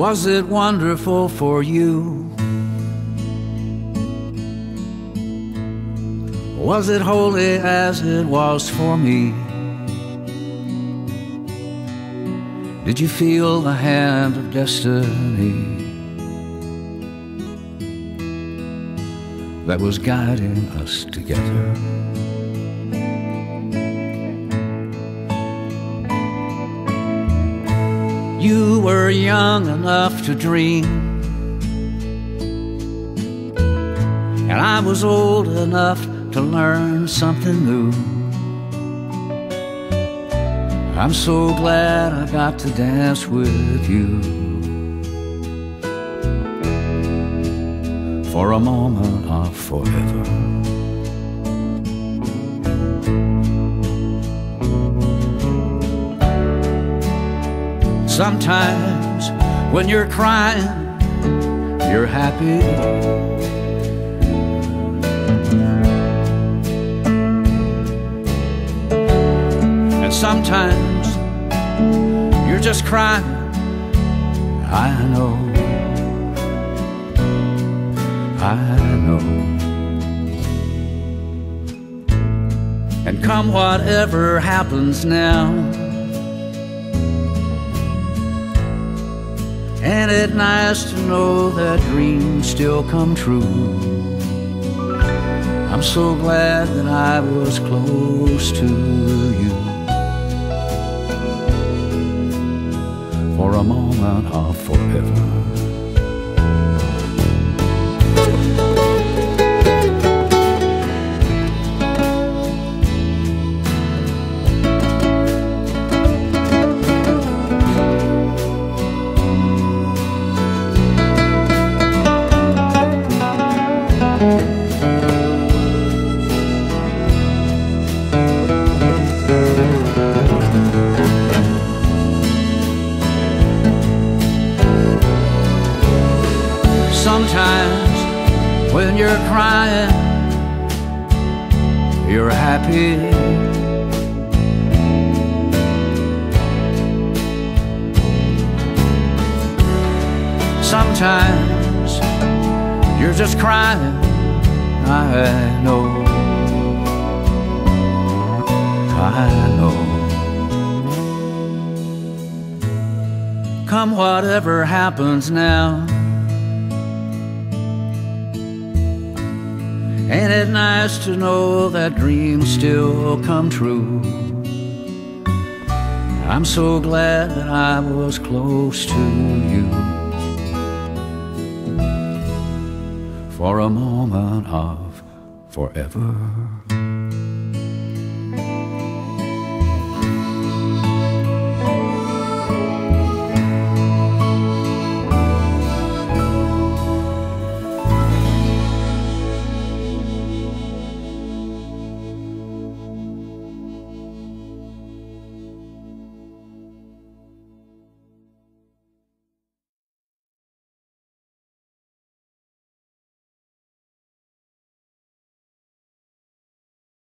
Was it wonderful for you? Was it holy as it was for me? Did you feel the hand of destiny that was guiding us together? You were young enough to dream, and I was old enough to learn something new. I'm so glad I got to dance with you for a moment of forever. Sometimes when you're crying, you're happy. And sometimes you're just crying. I know. I know. And come whatever happens now. And it's nice to know that dreams still come true. I'm so glad that I was close to you for a moment of forever. When you're crying, you're happy. Sometimes you're just crying. I know. I know. Come whatever happens now. Ain't it nice to know that dreams still come true? I'm so glad that I was close to you for a moment of forever.